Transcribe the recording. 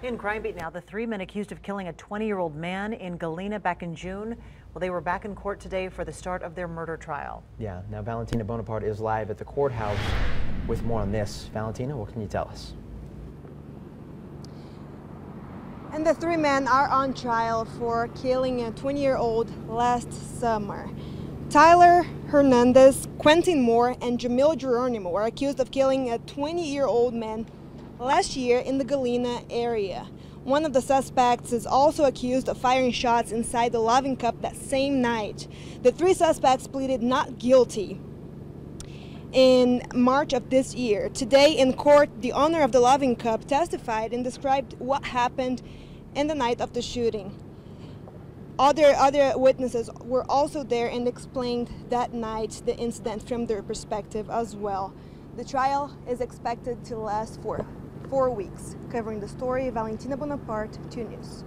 In Crime Beat now, the three men accused of killing a 20-year-old man in Galena back in June, well, they were back in court today for the start of their murder trial. Yeah, now Valentina Bonaparte is live at the courthouse with more on this. Valentina, what can you tell us? And the three men are on trial for killing a 20-year-old last summer. Tyler Hernandez, Quentin Moore, and Jamil Geronimo were accused of killing a 20-year-old man last year in the Galena area. One of the suspects is also accused of firing shots inside the Loving Cup that same night. The three suspects pleaded not guilty in March of this year. Today in court, the owner of the Loving Cup testified and described what happened in the night of the shooting. Other, other witnesses were also there and explained that night the incident from their perspective as well. The trial is expected to last for four weeks, covering the story of Valentina Bonaparte, 2 News.